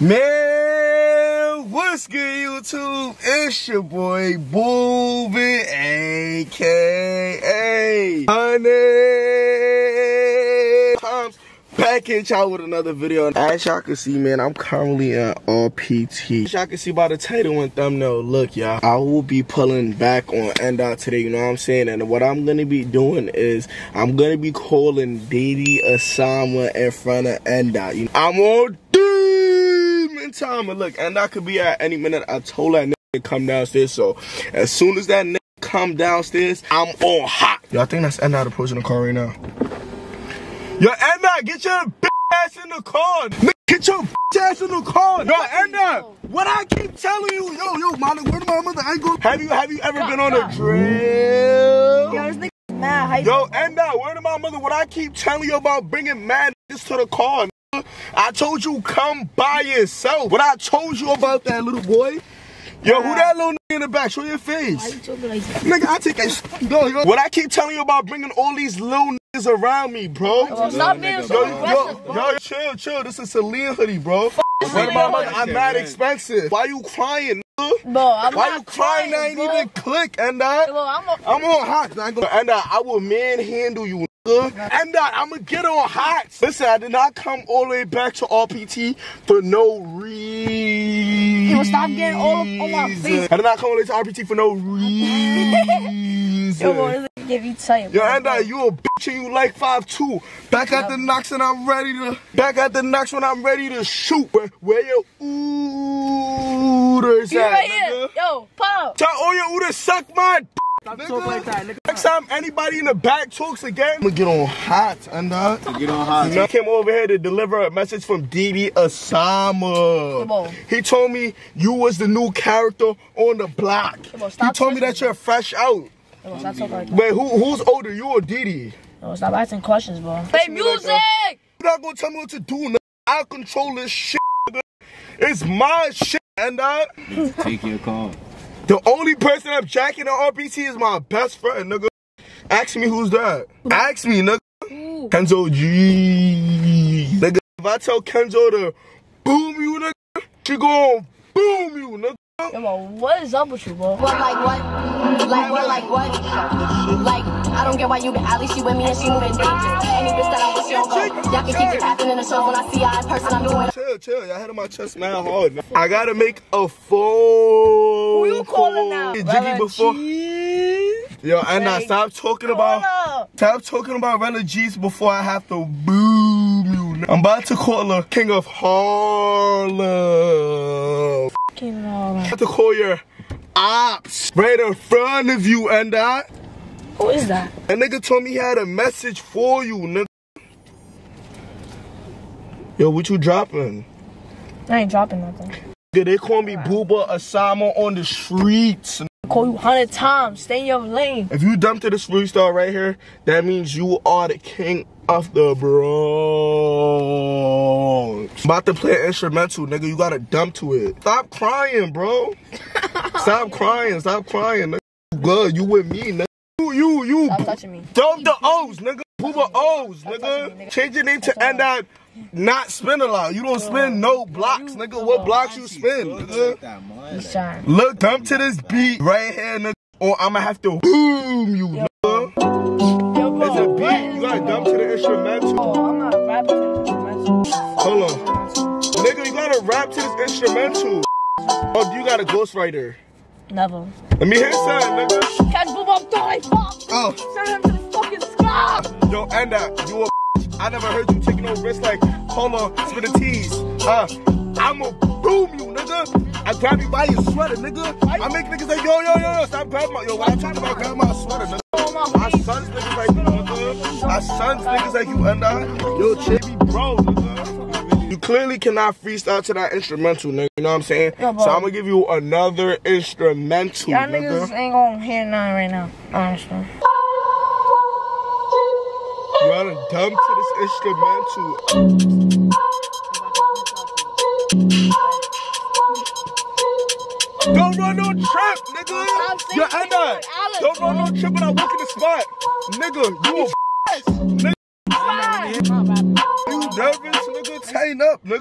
Man, what's good, YouTube? It's your boy Boobin, aka Honey. I'm back in y'all with another video. As y'all can see, man, I'm currently in RPT. As y'all can see by the title and thumbnail, look, y'all, I will be pulling back on Ndot today, you know what I'm saying? And what I'm gonna be doing is I'm gonna be calling DD Osama in front of Ndot. You know, I'm on demon time. And look, and I could be at any minute. I told that nigga to come downstairs. So as soon as that nigga come downstairs, I'm on hot. Yo, I think that's Ndot approaching the car right now. Yo, End get your ass in the car. Get your ass in the car. Yo, End up. what I keep telling you, yo, yo, Molly, where my mother? I ain't go. Have you, have you ever been on a drill? Yo, this nigga mad. Yo, End where my mother? What I keep telling you about bringing mad niggas to the car. I told you come by yourself. What I told you about that little boy. Yo, who that little nigga in the back? Show your face. Why you like that? Nigga, I take that. Yo, yo. What I keep telling you about bringing all these little niggas around me, bro. Well, stop being so Yo, aggressive, yo, bro. yo, chill, chill. This is Celine hoodie, bro. this What about my. I'm mad expensive. Why you crying, nigga? Bro, I'm Why not you crying? I ain't bro. even click, and that. Bro, I'm a, I'm on hot. I ain't gonna- And uh, I will manhandle you, nigga. And uh, I'm gonna get on hot. Listen, I did not come all the way back to RPT for no reason. Yo, stop getting all up on my face. I did not come all the way to RPT for no reason. yo, nigga give you tight. Yo, and uh, you a bitch and you like 5'2". Back at the knocks and I'm ready to. Back at the knocks when I'm ready to shoot. Where, where your ooders You at, right nigga? Yo, Pop. Tell all your ooders suck my Stop nigga. like that, nigga. Next time anybody in the back talks again, I'm gonna get on hot and uh. Get on hot. I came over here to deliver a message from DD Osama. Come on. He told me you was the new character on the block. Come on, he told me that you're fresh out. Yo, stop talking like that. Wait, who who's older, you or DD? Yo, stop asking questions, bro. Play me like music! You're not gonna tell me what to do. Nigga. I control this shit. Nigga. It's my shit, and I. Take your call. The only person I'm jacking on RPT is my best friend, nigga. Ask me who's that. Ask me, nigga. Ooh. Kenzo G. Nigga, if I tell Kenzo to boom you, nigga, she gon' boom you, nigga. Yo, bro, what is up with you, bro? What like what? Like what like what? Like I don't get why you at least she with me and she moving danger. Any bitch that I'm with, she don't go. Y'all can keep it tapping in the show when I see her in person. I'm doing. Chill, chill. Y'all had my chest man hard. man. I gotta make a phone. Who you calling now? Jiggy before. Yo, and I stop talking about. Stop talking about Rella G's before I have to boom you. I'm about to call her King of Harlem. I have to call your ops right in front of you, and I. Who is that? A nigga told me he had a message for you, nigga. Yo, what you dropping? I ain't dropping nothing. Nigga, they call me Booba Osama on the streets. I call you hundred times. Stay in your lane. If you dump to this freestyle right here, that means you are the king of the Bronx. About to play an instrumental, nigga. You gotta dump to it. Stop crying, bro. Stop crying. Stop crying, nigga. You good. You with me, nigga. You, you, you. Stop touching me. Dump the O's, nigga. Booba O's, touching me, nigga. nigga. Change your name to That's end out. Not spin a lot. You don't spin no blocks, nigga. What blocks you spin, nigga? He's. Look, dump to this beat right here, nigga. Or I'ma have to boom you, nigga. Yo, bro, It's a beat. You gotta dump to the instrumental. Oh, I'm not rapping to this instrumental. Hold on. Nigga, you gotta rap to this instrumental. Oh, you got a ghostwriter. Never. Let me hear something, nigga. Catch Boom Up, die, fuck! Oh, Send him to the fucking sky! yo, and that. You a I never heard you taking no risks like, hold on, spit the tease. Uh, I'ma boom you, nigga. I grab you by your sweater, nigga. I make niggas like, yo, yo, yo, yo, stop grabbing my, yo, when I talk about grabbing my sweater, nigga. My sons niggas like you, nigga. My sons niggas like you, and I. Yo, chippy bro, nigga. You clearly cannot freestyle to that instrumental, nigga. You know what I'm saying? Yeah, so I'm gonna give you another instrumental, Y'all nigga. niggas ain't gonna hear nothing right now. Honestly. You gotta dump to this instrumental. Don't run no trip, nigga. I'm Yo, saying and that. Don't run no trip when I walk in the spot. Nigga, you a nigga, not rapping. you nervous, nigga? Tighten up, nigga.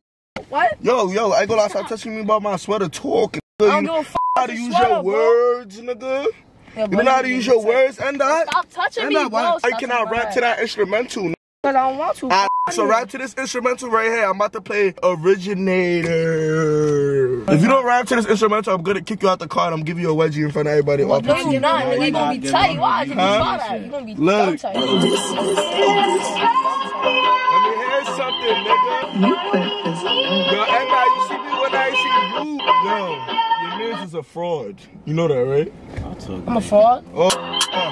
What? Yo, yo, I ain't gonna lie, stop touching me about my sweater talking. I You don't know a fuck. how to use sweater, your bro. words, nigga. Yeah, You know how to use your words, and that. Stop touching And me, that, bro. I Stop cannot rap to that instrumental. Cause I don't want to. Alright, so rap to this instrumental right here. I'm about to play Originator. If you don't rap to this instrumental, I'm gonna kick you out the car and I'm giving you a wedgie in front of everybody. No, All you not. Nigga, you gonna be tight. Why? You Huh? saw that. Gonna be Look. dumb tight. Let me hear something, nigga. Yo, and now you see me when I see you. Yo, your man's is a fraud. You know that, right? I'll talk. I'm a fraud. Oh, uh,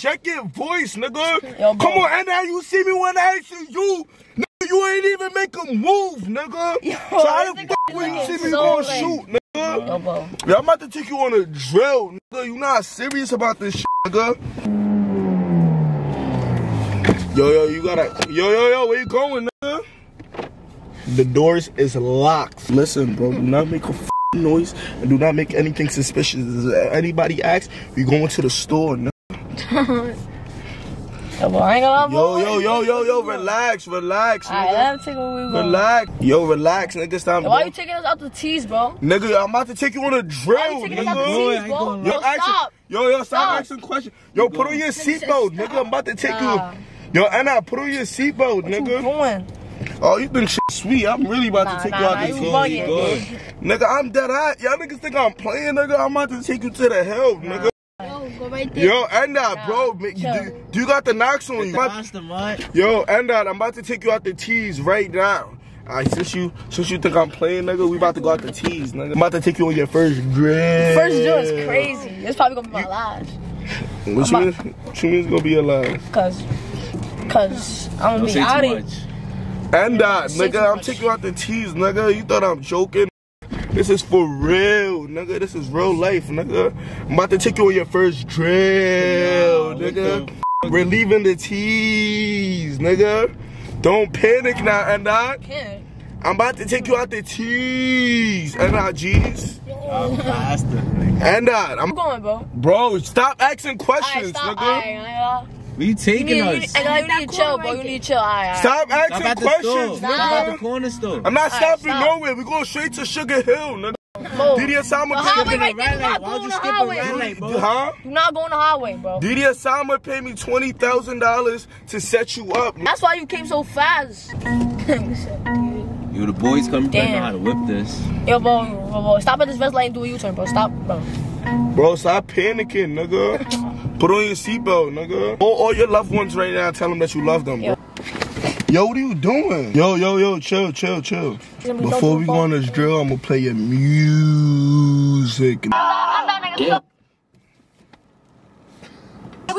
Project your voice, nigga. Yo. Come on, and now you see me when I see you. Nigga, you ain't even make a move, nigga. Yo, so the nigga fuck when you see me so lame. shoot, nigga? Yo, bro. Yeah, I'm about to take you on a drill, nigga. You not serious about this shit, nigga. Yo, yo, you gotta. Yo, yo, yo, where you going, nigga? The doors is locked. Listen, bro, do not make a f- noise and do not make anything suspicious. If anybody asks, we going to the store, nigga. Yo, bro, I ain't gonna lie, bro. Yo, yo, yo, yo, yo, relax, relax, Alright, nigga. let him take where we going. Relax. Yo, relax, nigga. Stop. Yo, why you taking us out the tees, bro? Nigga, I'm about to take you on a Why drill, you taking us out the nigga. I tees, ain't bro? gonna Yo, Yo, action. stop. Yo, yo, stop, Stop. asking questions. Yo, put on your seatbelt, nigga. I'm about to take Nah. you. Yo, Anna, put on your seatbelt, What you nigga. doing? Oh, you think shit sweet. I'm really about Nah, to take nah, you out nah, this you bugging, Nigga, I'm dead hot. Y'all niggas think I'm playing, nigga. I'm about to take you to the hell, nigga. Yo, and that, bro. ma- chill. Do, do you got the knocks on you? Monster. Yo, and that, I'm about to take you out the tees right now. Alright, since you since you think I'm playing, nigga, we about to go out the tees, nigga. I'm about to take you on your first drill. First drill is crazy. It's probably gonna be my last. What you I'm mean? What you mean it's gonna be alive? Cause, cause I'm Don't gonna be say out of much. And that, nigga, I'm taking you out the tees, nigga. You thought I'm joking? This is for real, nigga. This is real life, nigga. I'm about to take you on your first drill, Nah, nigga. what We're leaving the tees, nigga. Don't panic now, and that. Can't. I'm about to take you out the tees, and that, G's. I'm faster. And that, I'm. I'm going, bro. Bro, stop asking Alright, questions, stop. nigga. Alright, alright. Where you You taking need, you us? need, you need to chill, bro. You need to chill. Alright, alright. Stop Stop asking at the store. questions, Stop at the corner store. I'm not Alright, stopping stop. nowhere. We going straight to Sugar Hill, nigga. Move. DD Osama The highway paid me. right there. red Do not light. go Why'd you the skip a highway. red bro. light, bro? Huh? Do not going the highway, bro. DD Osama paid me twenty thousand dollars to set you up. That's why you came so fast. Yo, the boys come to Damn. know how to whip this. Yo, bro, bro, bro, stop at this red light and do a U-turn, bro. Stop, bro. Bro, stop panicking, nigga. Put on your seatbelt, nigga. Call all your loved ones right now. Tell them that you love them, bro. Yo, what are you doing? Yo, yo, yo, chill, chill, chill. Before we go on this drill, I'm gonna play your music.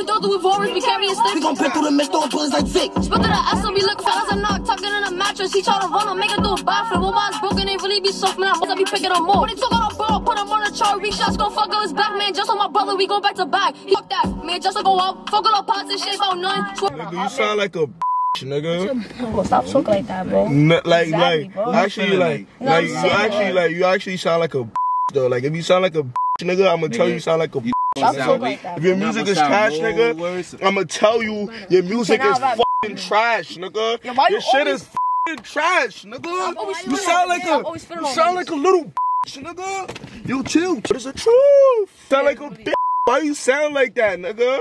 We don't do it we carry a stick. We gon' pick through the mist, throwing bullets like Vic. Spit to the S and we look fat as a knock, tucking in a mattress. He try to run, I'll make her do a backflip. Well, mine's broken, ain't really be soft, man. I must be picking them more. When he took out a ball, put him on a chart, weak shots, gon' fuck up his back, man. Just on my brother, we go back to back. Fuck that, man. Just to go out, fuck all the pots and shit about none. Nigga, you sound like a bitch, nigga. Bro, stop talking like that, bro. N- like, Exactly, like, bro. actually, like, You know like, you actually, like, you actually sound like a bitch, though. Like, if you sound like a bitch, nigga, I'm gonna tell you you sound like a bitch. Stop Sound talking weak. like that, If your music is trash, nigga. I'm gonna tell you your music is rap. fucking trash, nigga. Yeah, why you Your shit is fucking trash, nigga. You sound like a always you sound like a little bitch, nigga. You chill. It's the truth. Sound like a bitch. Why you sound like that, nigga?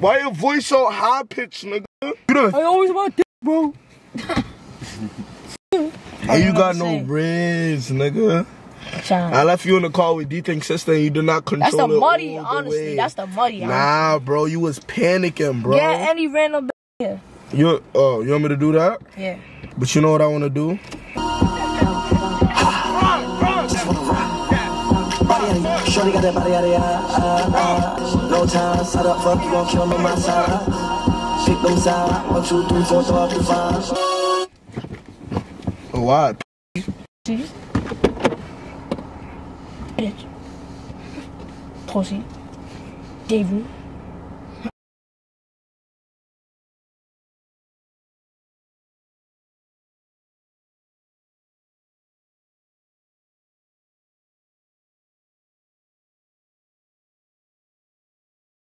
Why your voice so high pitched, nigga? You done I always want dick, bro. And you got no riz, nigga. I left you in the car with D-Think sister and you did not control That's the it muddy, all the honestly. way. That's the muddy. honestly. Nah, bro, you was panicking, bro. Get any random b- here. You, oh, you want me to do that? Yeah. But you know what I want to do? Shorty got that body out of ya. Uh, uh. No time, side up, fuck you, gon' kill me my side. Pick them side, one, two, three, four, throw up the five. Oh, why? See? Bitch. Pussy. David.